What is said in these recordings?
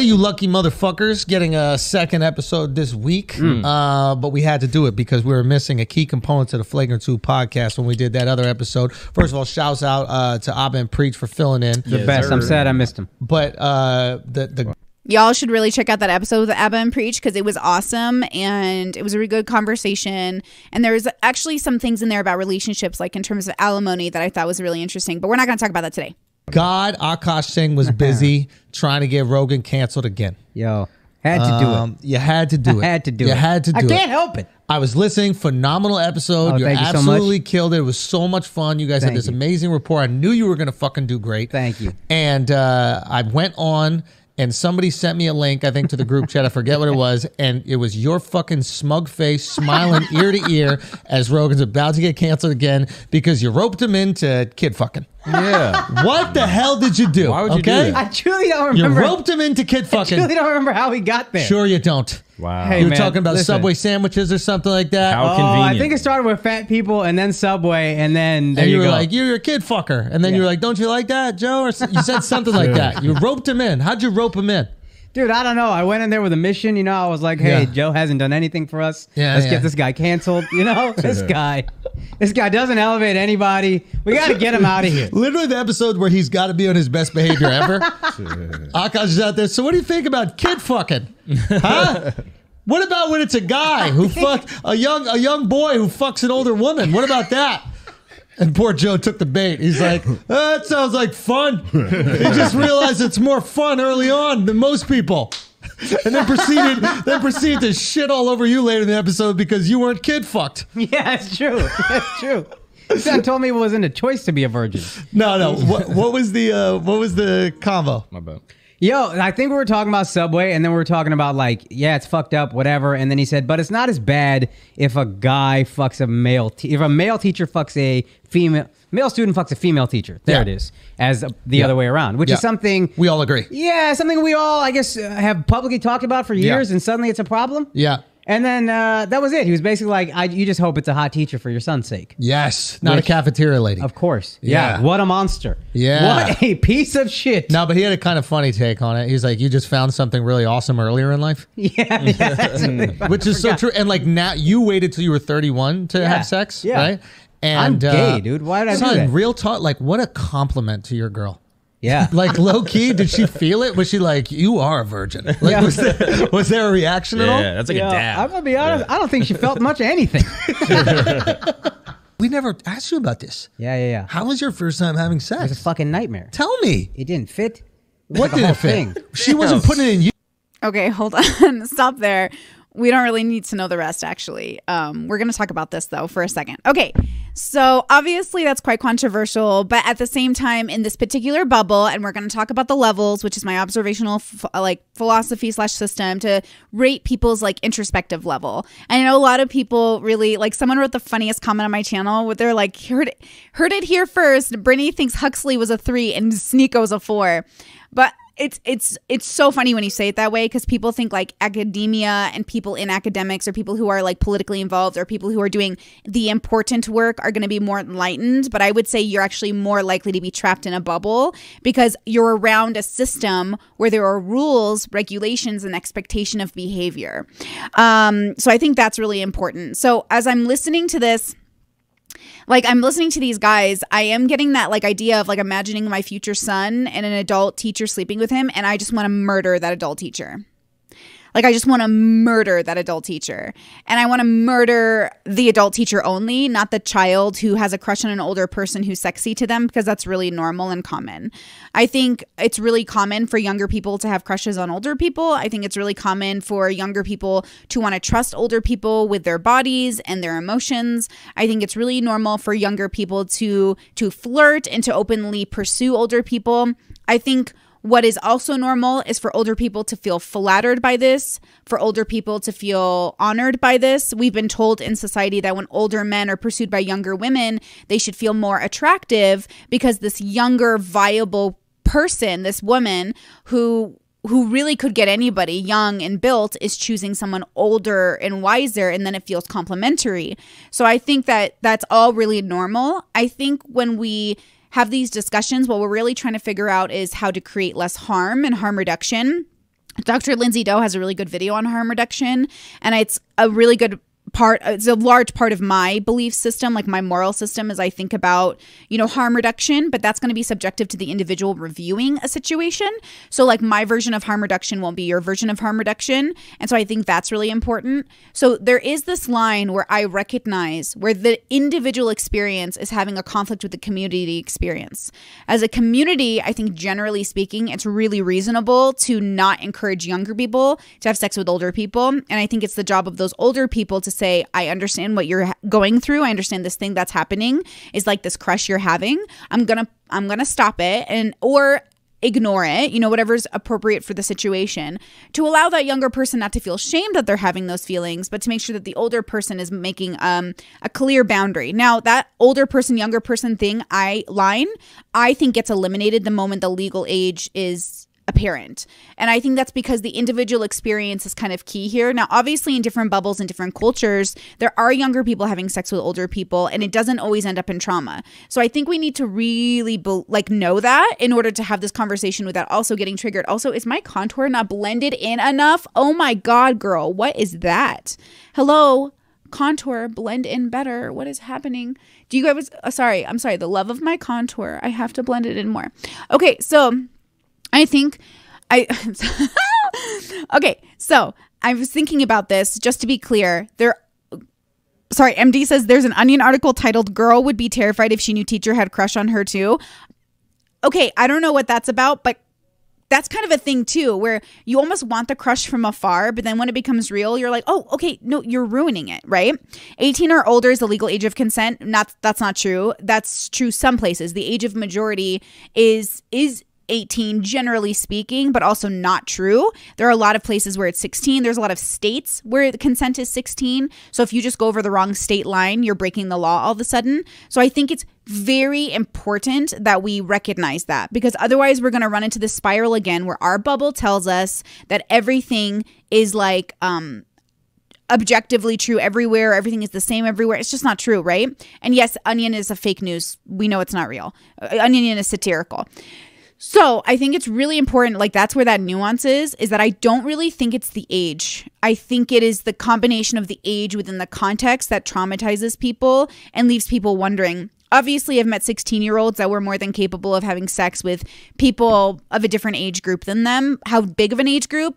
you lucky motherfuckers getting a second episode this week. Uh, but we had to do it because we were missing a key component to the Flagrant 2 podcast when we did that other episode. First of all, shouts out uh, to Aba and Preach for filling in. The best. I'm sad I missed him. But uh, the the Y'all should really check out that episode with Aba and Preach because it was awesome and it was a really good conversation. And there's actually some things in there about relationships, like in terms of alimony, that I thought was really interesting. But we're not going to talk about that today. God, Akaash Singh was busy trying to get Rogan canceled again. Yo, had to do Um, You had to do it. it. I had to do you it. had to do I it. can't help it. I was listening. Phenomenal episode. Oh, you thank you so much. absolutely killed it. It was so much fun. You guys Thank had this you. amazing rapport. I knew you were going to fucking do great. Thank you. And uh, I went on, and somebody sent me a link, I think, to the group chat. I forget what it was. And it was your fucking smug face smiling ear to ear as Rogan's about to get canceled again because you roped him into kid fucking. Yeah. What the hell did you do? Why would you do okay? that? I truly don't remember? You remember. roped him into kid I fucking. truly don't remember how he got there. Sure, you don't. Wow. Hey, You were man, talking about listen. Subway sandwiches or something like that. How Oh, I think it started with fat people and then Subway and then there and you, you, were go. like, "You're a kid fucker," and then you were like, "Don't you like that, Joe?" Or s- you said something like that. You roped him in. How'd you rope him in? Dude, I don't know. I went in there with a mission. You know, I was like, hey, Yeah. Joe hasn't done anything for us. Yeah, Let's yeah. get this guy canceled. You know, this guy, this guy doesn't elevate anybody. We got to get him out of here. Literally the episode where he's got to be on his best behavior ever. Akaash is out there. So what do you think about kid fucking? Huh? What about when it's a guy who fucked a young a young boy who fucks an older woman? What about that? And poor Joe took the bait. He's like, "Oh, "That sounds like fun." He just realized it's more fun early on than most people, and then proceeded then proceeded to shit all over you later in the episode because you weren't kid fucked. Yeah, it's true. That's true. Son told me it wasn't a choice to be a virgin. No, no. What, what was the uh, what was the combo? My bad. Yo, I think we were talking about Subway, and then we were talking about like, yeah, it's fucked up, whatever. And then he said, but it's not as bad if a guy fucks a male, te- if a male teacher fucks a female, male student fucks a female teacher. There Yeah. it is, as the other way around, which Yeah. is something We all agree. Yeah, something we all, I guess, uh, have publicly talked about for years, and suddenly it's a problem. Yeah. And then uh, that was it. He was basically like, I, "You just hope it's a hot teacher for your son's sake." Yes. Not Which- a cafeteria lady. Of course. Yeah. Yeah. What a monster. Yeah. What a piece of shit. No, but he had a kind of funny take on it. He's like, "You just found something really awesome earlier in life," Yeah. yeah which is so true. And like now, you waited till you were 31 to Yeah, have sex, yeah. right? And uh, I'm gay, dude. Why did I do son, that? Real talk. Like, what a compliment to your girl. Yeah. Like low key, did she feel it? Was she like, "You are a virgin"? Like, Yeah. was, there, was there a reaction at all? Yeah, that's like Yo, a dab. I'm gonna be honest. I don't think she felt much anything. We never asked you about this. yeah, yeah, yeah. How was your first time having sex? It was a fucking nightmare. Tell me. It didn't fit. It What like did whole it fit? thing. She wasn't putting it in you. Okay, hold on. Stop there. We don't really need to know the rest, actually. Um, we're going to talk about this, though, for a second. Okay, so obviously that's quite controversial, but at the same time, in this particular bubble, and we're going to talk about the levels, which is my observational like philosophy slash system to rate people's like introspective level. I know a lot of people really like. Someone wrote the funniest comment on my channel where they're like, "Heard it, heard it here first. Brittany thinks Huxley was a three and Sneako was a four. but it's it's it's so funny when you say it that way because people think like academia and people in academics or people who are like politically involved or people who are doing the important work are going to be more enlightened but i would say you're actually more likely to be trapped in a bubble because you're around a system where there are rules regulations and expectation of behavior. Um, so i think that's really important. So as i'm listening to this like I'm listening to these guys, I am getting that like idea of like imagining my future son and an adult teacher sleeping with him, and I just want to murder that adult teacher. Like I just want to murder that adult teacher. And I want to murder the adult teacher only, not the child who has a crush on an older person who's sexy to them because that's really normal and common. I think it's really common for younger people to have crushes on older people. I think it's really common for younger people to want to trust older people with their bodies and their emotions. I think it's really normal for younger people to to flirt and to openly pursue older people. I think what is also normal is for older people to feel flattered by this, for older people to feel honored by this. We've been told in society that when older men are pursued by younger women, they should feel more attractive because this younger, viable person, this woman who who really could get anybody young and built is choosing someone older and wiser and then it feels complimentary. So I think that that's all really normal. I think when we have these discussions, what we're really trying to figure out is how to create less harm and harm reduction. Dr. Lindsey Doe has a really good video on harm reduction, and it's a really good part it's a large part of my belief system like my moral system as i think about you know harm reduction but that's going to be subjective to the individual reviewing a situation. So like my version of harm reduction won't be your version of harm reduction and so i think that's really important. So there is this line where i recognize where the individual experience is having a conflict with the community experience. As a community i think generally speaking it's really reasonable to not encourage younger people to have sex with older people and i think it's the job of those older people to say, I understand what you're going through. I understand this thing that's happening is like this crush you're having. I'm going to I'm going to stop it and or ignore it, you know, whatever's appropriate for the situation, to allow that younger person not to feel shame that they're having those feelings, but to make sure that the older person is making um, a clear boundary. Now, that older person, younger person thing, I line, I think gets eliminated the moment the legal age is apparent. And I think that's because the individual experience is kind of key here. Now, obviously, in different bubbles and different cultures, there are younger people having sex with older people, and it doesn't always end up in trauma. So I think we need to really like know that in order to have this conversation without also getting triggered. Also, is my contour not blended in enough? Oh my god, girl, what is that? Hello, contour blend in better. What is happening? Do you guys? Uh, sorry, I'm sorry. The love of my contour. I have to blend it in more. Okay, so I think I Okay, so I was thinking about this just to be clear. There Sorry, MD says there's an onion article titled Girl would be terrified if she knew teacher had crush on her too. Okay, I don't know what that's about, but that's kind of a thing too, where you almost want the crush from afar, but then when it becomes real, you're like, oh, okay, no, you're ruining it, right? 18 or older is the legal age of consent. Not that's not true. That's true some places. The age of majority is is 18 generally speaking but also not true there are a lot of places where it's 16 there's a lot of states where the consent is 16 so if you just go over the wrong state line you're breaking the law all of a sudden so i think it's very important that we recognize that because otherwise we're going to run into this spiral again where our bubble tells us that everything is like um objectively true everywhere. Everything is the same everywhere. It's just not true, right? And yes, Onion is a fake news. We know it's not real. Uh, onion is satirical. So I think it's really important. Like that's where that nuance is. Is that I don't really think it's the age. I think it is the combination of the age within the context that traumatizes people and leaves people wondering. Obviously, I've met 16 year olds that were more than capable of having sex with people of a different age group than them. How big of an age group?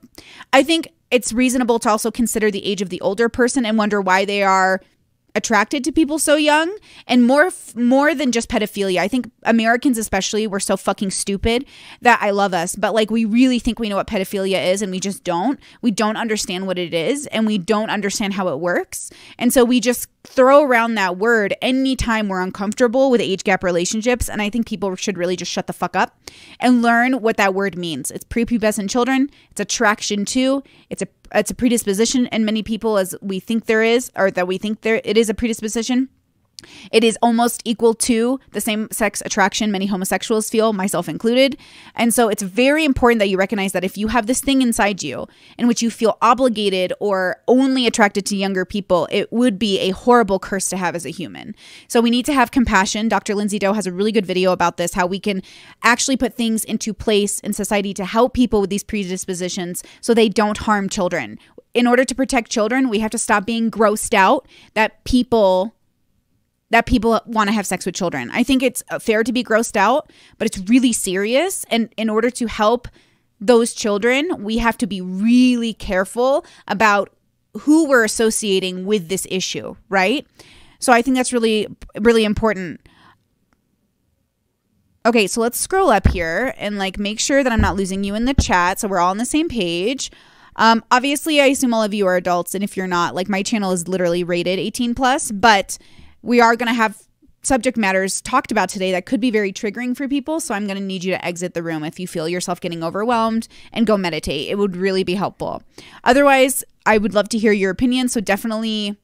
I think it's reasonable to also consider the age of the older person and wonder why they are attracted to people so young and more more than just pedophilia. I think americans especially we're so fucking stupid that i love us but like we really think we know what pedophilia is and we just don't. We don't understand what it is and we don't understand how it works. And so we just throw around that word anytime we're uncomfortable with age gap relationships and i think people should really just shut the fuck up and learn what that word means. It's prepubescent children. It's attraction to. It's a it's a predisposition in many people as we think there is or that we think there it is a predisposition it is almost equal to the same sex attraction many homosexuals feel, myself included. And so it's very important that you recognize that if you have this thing inside you in which you feel obligated or only attracted to younger people, it would be a horrible curse to have as a human. So we need to have compassion. Dr. Lindsey Doe has a really good video about this how we can actually put things into place in society to help people with these predispositions so they don't harm children. In order to protect children, we have to stop being grossed out that people that people want to have sex with children. I think it's fair to be grossed out, but it's really serious. And in order to help those children, we have to be really careful about who we're associating with this issue, right? So I think that's really, really important. Okay, so let's scroll up here and like make sure that I'm not losing you in the chat so we're all on the same page. Um, obviously, I assume all of you are adults, and if you're not, like my channel is literally rated 18 plus, but we are going to have subject matters talked about today that could be very triggering for people. So I'm going to need you to exit the room if you feel yourself getting overwhelmed and go meditate. It would really be helpful. Otherwise, I would love to hear your opinion. So definitely,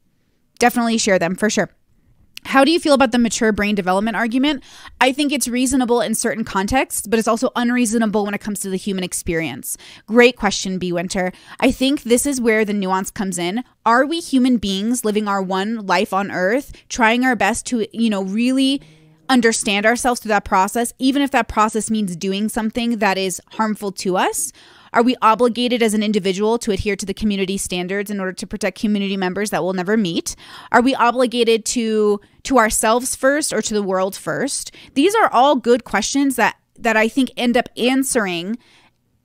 definitely share them for sure. How do you feel about the mature brain development argument? I think it's reasonable in certain contexts, but it's also unreasonable when it comes to the human experience. Great question, B. Winter. I think this is where the nuance comes in. Are we human beings living our one life on earth, trying our best to, you know, really understand ourselves through that process, even if that process means doing something that is harmful to us? Are we obligated as an individual to adhere to the community standards in order to protect community members that we'll never meet? Are we obligated to to ourselves first or to the world first? These are all good questions that that I think end up answering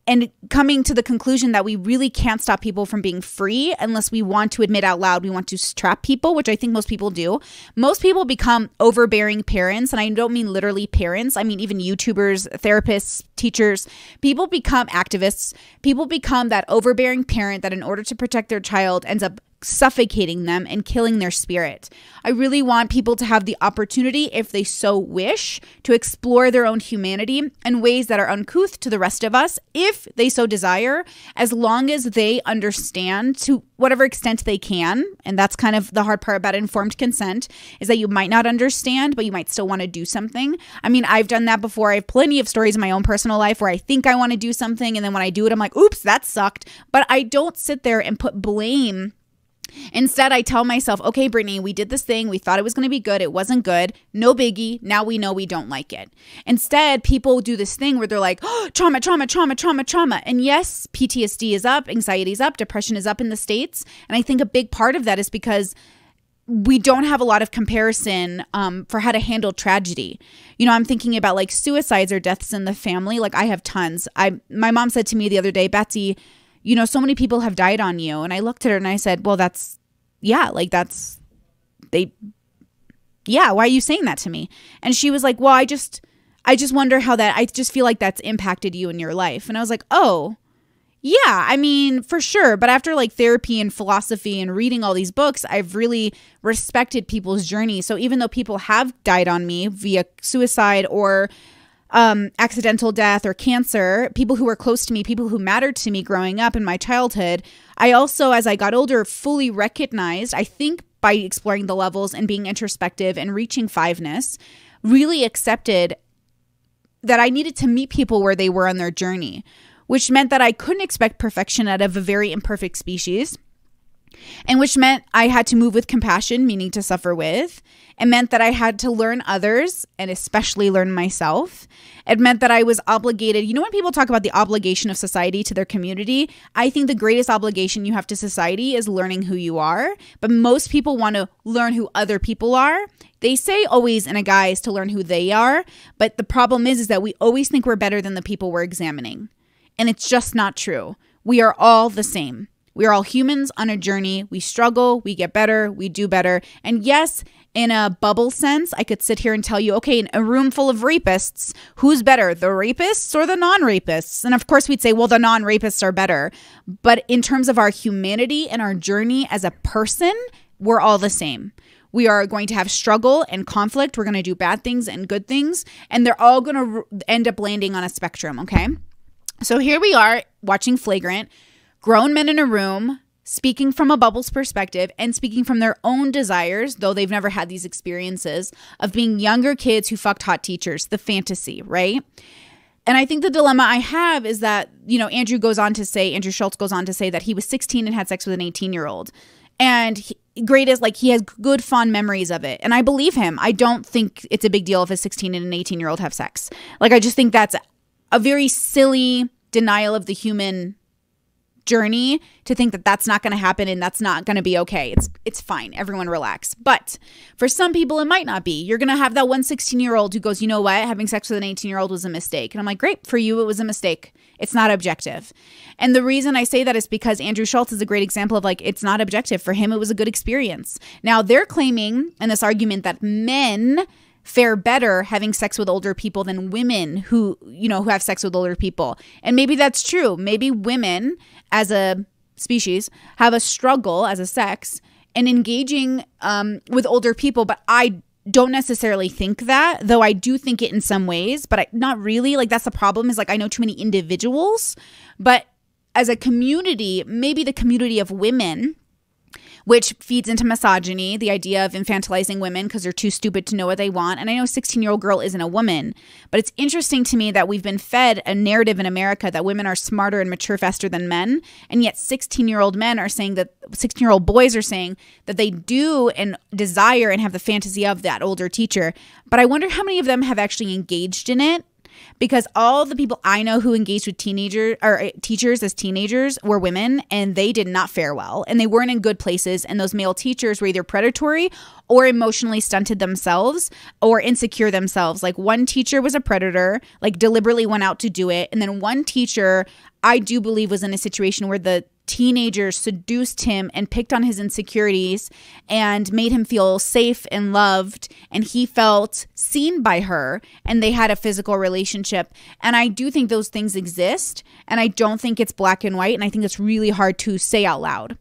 and coming to the conclusion that we really can't stop people from being free unless we want to admit out loud we want to trap people, which I think most people do. Most people become overbearing parents, and I don't mean literally parents, I mean even YouTubers, therapists, teachers. People become activists. People become that overbearing parent that, in order to protect their child, ends up suffocating them and killing their spirit. I really want people to have the opportunity, if they so wish, to explore their own humanity in ways that are uncouth to the rest of us, if they so desire, as long as they understand to whatever extent they can. And that's kind of the hard part about informed consent is that you might not understand, but you might still want to do something. I mean, I've done that before. I have plenty of stories in my own personal life where I think I want to do something, and then when I do it, I'm like, oops, that sucked. But I don't sit there and put blame Instead, I tell myself, okay, Brittany, we did this thing. We thought it was going to be good. It wasn't good. No biggie. Now we know we don't like it. Instead, people do this thing where they're like, oh, trauma, trauma, trauma, trauma, trauma. And yes, PTSD is up, anxiety is up, depression is up in the States. And I think a big part of that is because we don't have a lot of comparison um, for how to handle tragedy. You know, I'm thinking about like suicides or deaths in the family. Like I have tons. I my mom said to me the other day, Betsy, you know, so many people have died on you. And I looked at her and I said, well, that's, yeah, like that's, they, yeah, why are you saying that to me? And she was like, well, I just, I just wonder how that, I just feel like that's impacted you in your life. And I was like, oh, yeah, I mean, for sure. But after like therapy and philosophy and reading all these books, I've really respected people's journey. So even though people have died on me via suicide or um, accidental death or cancer, people who were close to me, people who mattered to me growing up in my childhood, I also, as I got older, fully recognized, I think by exploring the levels and being introspective and reaching fiveness, really accepted that I needed to meet people where they were on their journey, which meant that I couldn't expect perfection out of a very imperfect species and which meant I had to move with compassion, meaning to suffer with. It meant that I had to learn others and especially learn myself. It meant that I was obligated. You know, when people talk about the obligation of society to their community, I think the greatest obligation you have to society is learning who you are. But most people want to learn who other people are. They say always in a guise to learn who they are, but the problem is is that we always think we're better than the people we're examining. And it's just not true. We are all the same. We are all humans on a journey. We struggle, we get better, we do better. And yes, in a bubble sense, I could sit here and tell you, okay, in a room full of rapists, who's better, the rapists or the non rapists? And of course, we'd say, well, the non rapists are better. But in terms of our humanity and our journey as a person, we're all the same. We are going to have struggle and conflict. We're going to do bad things and good things. And they're all going to end up landing on a spectrum, okay? So here we are watching Flagrant grown men in a room speaking from a bubble's perspective and speaking from their own desires, though they've never had these experiences of being younger kids who fucked hot teachers, the fantasy, right? And I think the dilemma I have is that, you know, Andrew goes on to say, Andrew Schulz goes on to say that he was 16 and had sex with an 18 year old. And he, great is like he has good fond memories of it. And I believe him. I don't think it's a big deal if a 16 and an 18 year old have sex. Like, I just think that's a very silly denial of the human journey to think that that's not going to happen and that's not going to be okay. It's it's fine. Everyone relax. But for some people it might not be. You're going to have that one 16-year-old who goes, "You know what? Having sex with an 18-year-old was a mistake." And I'm like, "Great, for you it was a mistake. It's not objective." And the reason I say that is because Andrew Schulz is a great example of like it's not objective. For him it was a good experience. Now, they're claiming in this argument that men fare better having sex with older people than women who you know who have sex with older people. And maybe that's true. Maybe women as a species have a struggle as a sex and engaging um, with older people but i don't necessarily think that though i do think it in some ways but I, not really. Like that's the problem is like i know too many individuals but as a community maybe the community of women which feeds into misogyny, the idea of infantilizing women because they're too stupid to know what they want. And I know a 16 year old girl isn't a woman, but it's interesting to me that we've been fed a narrative in America that women are smarter and mature faster than men. And yet 16 year old men are saying that 16 year old boys are saying that they do and desire and have the fantasy of that older teacher. But I wonder how many of them have actually engaged in it because all the people I know who engaged with teenagers or uh, teachers as teenagers were women and they did not fare well and they weren't in good places and those male teachers were either predatory or emotionally stunted themselves or insecure themselves. Like one teacher was a predator like deliberately went out to do it and then one teacher I do believe was in a situation where the teenagers seduced him and picked on his insecurities and made him feel safe and loved and he felt seen by her and they had a physical relationship and i do think those things exist and i don't think it's black and white and i think it's really hard to say out loud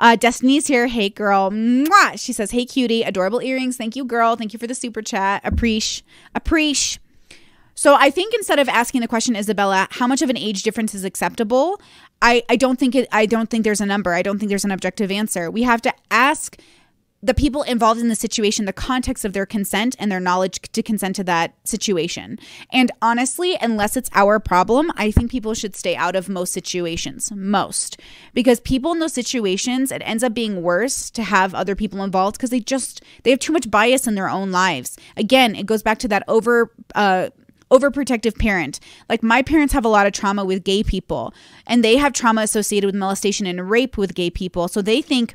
uh, Destiny's here. Hey, girl. Mwah! She says, Hey, cutie. Adorable earrings. Thank you, girl. Thank you for the super chat. Appreciate. Appreciate. So I think instead of asking the question, Isabella, how much of an age difference is acceptable? I, I don't think it I don't think there's a number. I don't think there's an objective answer. We have to ask the people involved in the situation the context of their consent and their knowledge to consent to that situation. And honestly, unless it's our problem, I think people should stay out of most situations. Most. Because people in those situations, it ends up being worse to have other people involved because they just they have too much bias in their own lives. Again, it goes back to that over uh overprotective parent. Like my parents have a lot of trauma with gay people and they have trauma associated with molestation and rape with gay people. So they think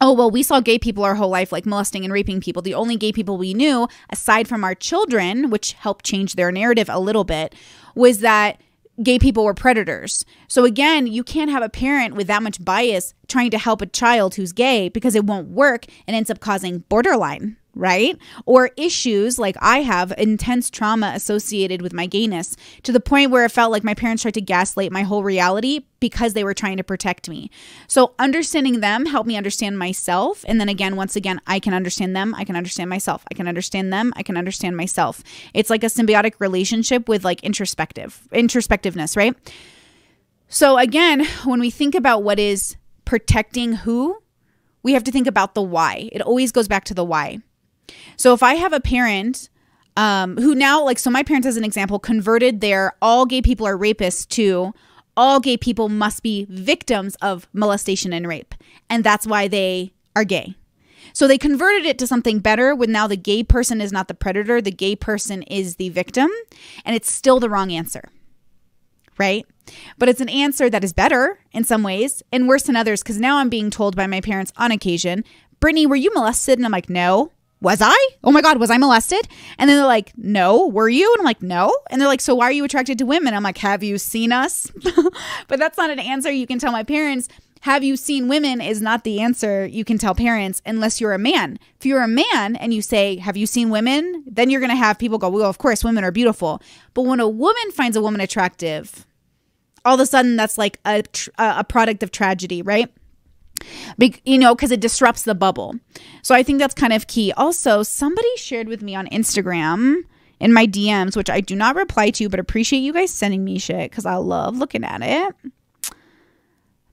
oh well we saw gay people our whole life like molesting and raping people the only gay people we knew aside from our children which helped change their narrative a little bit was that gay people were predators so again you can't have a parent with that much bias trying to help a child who's gay because it won't work and ends up causing borderline right? Or issues like I have intense trauma associated with my gayness to the point where it felt like my parents tried to gaslight my whole reality because they were trying to protect me. So understanding them helped me understand myself. And then again, once again, I can understand them. I can understand myself. I can understand them. I can understand myself. It's like a symbiotic relationship with like introspective, introspectiveness, right? So again, when we think about what is protecting who, we have to think about the why. It always goes back to the why. So if I have a parent um, who now, like, so my parents, as an example, converted their all gay people are rapists to all gay people must be victims of molestation and rape. And that's why they are gay. So they converted it to something better when now the gay person is not the predator, the gay person is the victim. And it's still the wrong answer. Right? But it's an answer that is better in some ways and worse in others because now I'm being told by my parents on occasion, Brittany, were you molested? And I'm like, no was I? Oh my God, was I molested? And then they're like, no, were you? And I'm like, no. And they're like, so why are you attracted to women? I'm like, have you seen us? but that's not an answer you can tell my parents. Have you seen women is not the answer you can tell parents unless you're a man. If you're a man and you say, Have you seen women? Then you're going to have people go, Well, of course, women are beautiful. But when a woman finds a woman attractive, all of a sudden that's like a, a product of tragedy, right? Be- you know, because it disrupts the bubble. So I think that's kind of key. Also, somebody shared with me on Instagram in my DMs, which I do not reply to, but appreciate you guys sending me shit because I love looking at it.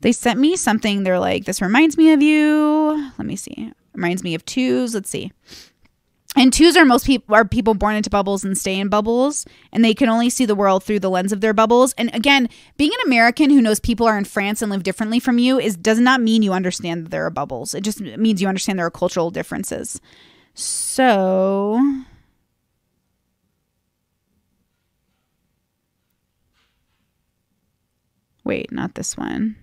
They sent me something. They're like, this reminds me of you. Let me see. Reminds me of twos. Let's see. And twos are most people are people born into bubbles and stay in bubbles, and they can only see the world through the lens of their bubbles. And again, being an American who knows people are in France and live differently from you is does not mean you understand that there are bubbles. It just means you understand there are cultural differences. So Wait, not this one.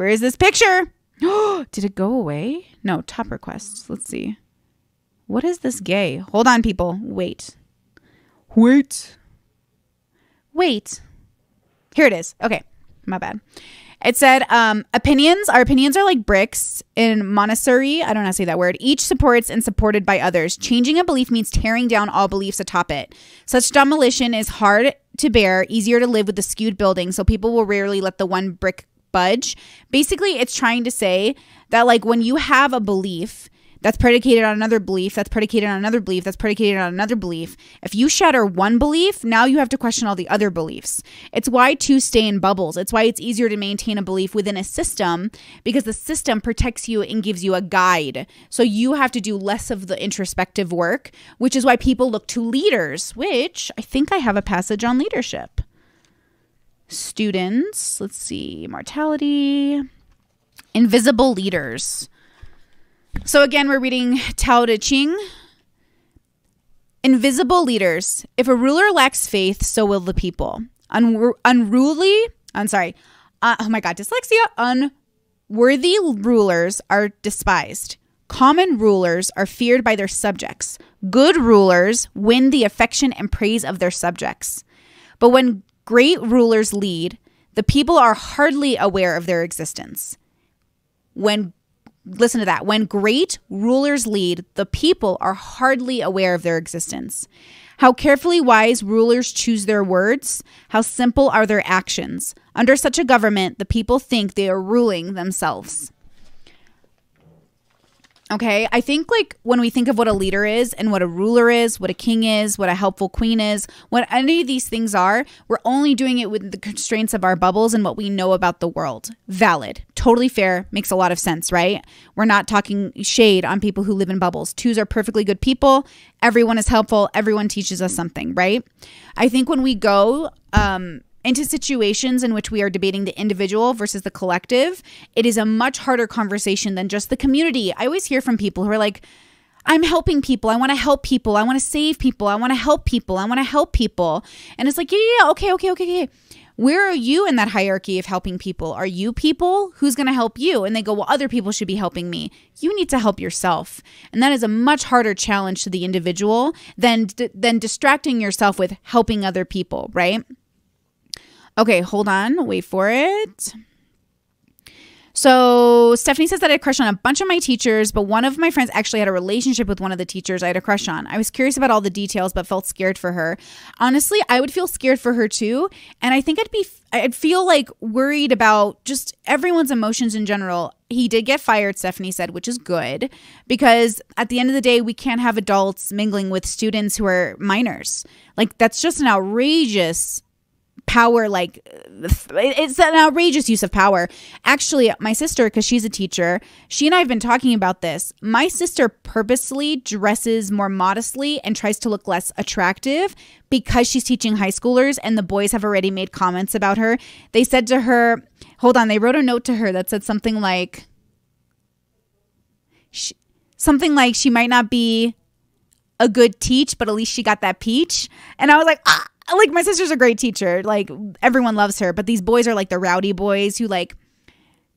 Where is this picture? Did it go away? No, top requests. Let's see. What is this gay? Hold on, people. Wait. Wait. Wait. Here it is. Okay. My bad. It said, um, opinions. Our opinions are like bricks in Montessori. I don't know how to say that word. Each supports and supported by others. Changing a belief means tearing down all beliefs atop it. Such demolition is hard to bear, easier to live with the skewed building, so people will rarely let the one brick budge. Basically, it's trying to say that, like, when you have a belief that's predicated on another belief, that's predicated on another belief, that's predicated on another belief, if you shatter one belief, now you have to question all the other beliefs. It's why two stay in bubbles. It's why it's easier to maintain a belief within a system because the system protects you and gives you a guide. So you have to do less of the introspective work, which is why people look to leaders, which I think I have a passage on leadership students. Let's see, mortality, invisible leaders. So again, we're reading Tao Te Ching. Invisible leaders. If a ruler lacks faith, so will the people. Un- unruly, I'm sorry. Uh, oh my God, dyslexia. Unworthy rulers are despised. Common rulers are feared by their subjects. Good rulers win the affection and praise of their subjects. But when great rulers lead, the people are hardly aware of their existence. When listen to that, when great rulers lead, the people are hardly aware of their existence. How carefully wise rulers choose their words, how simple are their actions. Under such a government, the people think they are ruling themselves. Okay. I think like when we think of what a leader is and what a ruler is, what a king is, what a helpful queen is, what any of these things are, we're only doing it with the constraints of our bubbles and what we know about the world. Valid. Totally fair. Makes a lot of sense, right? We're not talking shade on people who live in bubbles. Twos are perfectly good people. Everyone is helpful. Everyone teaches us something, right? I think when we go, um, into situations in which we are debating the individual versus the collective, it is a much harder conversation than just the community. I always hear from people who are like, I'm helping people. I want to help people. I want to save people. I want to help people. I want to help people. And it's like, yeah, yeah, yeah, okay, okay, okay, okay. Where are you in that hierarchy of helping people? Are you people? Who's going to help you? And they go, well, other people should be helping me. You need to help yourself. And that is a much harder challenge to the individual than than distracting yourself with helping other people, right? Okay, hold on. Wait for it. So Stephanie says that I had a crush on a bunch of my teachers, but one of my friends actually had a relationship with one of the teachers I had a crush on. I was curious about all the details, but felt scared for her. Honestly, I would feel scared for her too, and I think I'd be I'd feel like worried about just everyone's emotions in general. He did get fired, Stephanie said, which is good because at the end of the day, we can't have adults mingling with students who are minors. Like that's just an outrageous power like it's an outrageous use of power. Actually my sister because she's a teacher she and i have been talking about this. My sister purposely dresses more modestly and tries to look less attractive because she's teaching high schoolers and the boys have already made comments about her. They said to her hold on they wrote a note to her that said something like she, something like she might not be a good teach but at least she got that peach. And i was like ah like my sister's a great teacher. Like everyone loves her, but these boys are like the rowdy boys who like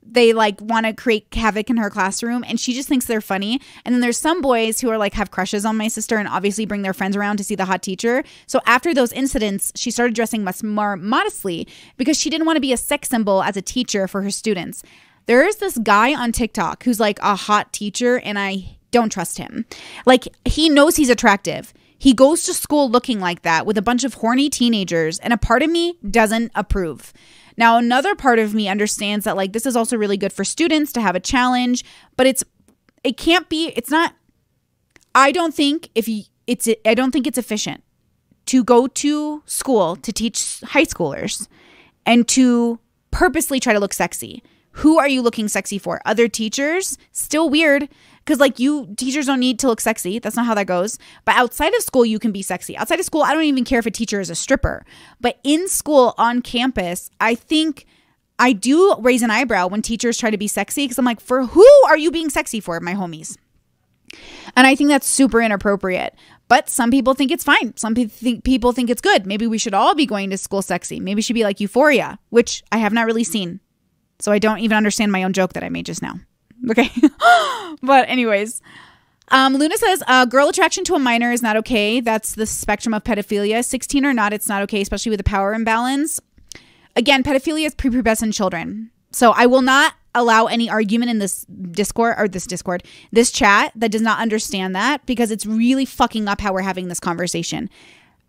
they like want to create havoc in her classroom and she just thinks they're funny. And then there's some boys who are like have crushes on my sister and obviously bring their friends around to see the hot teacher. So after those incidents, she started dressing much more modestly because she didn't want to be a sex symbol as a teacher for her students. There is this guy on TikTok who's like a hot teacher and I don't trust him. Like he knows he's attractive he goes to school looking like that with a bunch of horny teenagers, and a part of me doesn't approve. Now, another part of me understands that like this is also really good for students to have a challenge, but it's it can't be it's not I don't think if you it's I don't think it's efficient to go to school to teach high schoolers and to purposely try to look sexy. Who are you looking sexy for? Other teachers? Still weird. Because, like, you teachers don't need to look sexy. That's not how that goes. But outside of school, you can be sexy. Outside of school, I don't even care if a teacher is a stripper. But in school, on campus, I think I do raise an eyebrow when teachers try to be sexy because I'm like, for who are you being sexy for, my homies? And I think that's super inappropriate. But some people think it's fine. Some people think people think it's good. Maybe we should all be going to school sexy. Maybe should be like Euphoria, which I have not really seen. So I don't even understand my own joke that I made just now. Okay. but, anyways, um, Luna says, uh, girl attraction to a minor is not okay. That's the spectrum of pedophilia. 16 or not, it's not okay, especially with the power imbalance. Again, pedophilia is prepubescent children. So I will not allow any argument in this Discord or this Discord, this chat that does not understand that because it's really fucking up how we're having this conversation.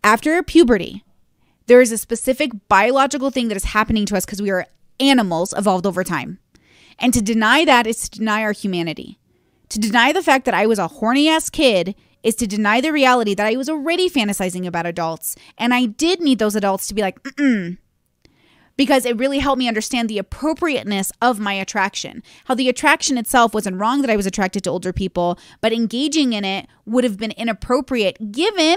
After puberty, there is a specific biological thing that is happening to us because we are animals evolved over time. And to deny that is to deny our humanity. To deny the fact that I was a horny ass kid is to deny the reality that I was already fantasizing about adults. And I did need those adults to be like, mm because it really helped me understand the appropriateness of my attraction. How the attraction itself wasn't wrong that I was attracted to older people, but engaging in it would have been inappropriate given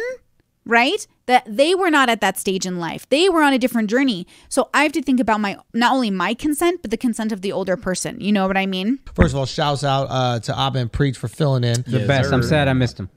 right? That they were not at that stage in life. They were on a different journey. So I have to think about my not only my consent, but the consent of the older person. You know what I mean? First of all, shouts out uh, to Aba and Preach for filling in. The best. I'm sad I missed him.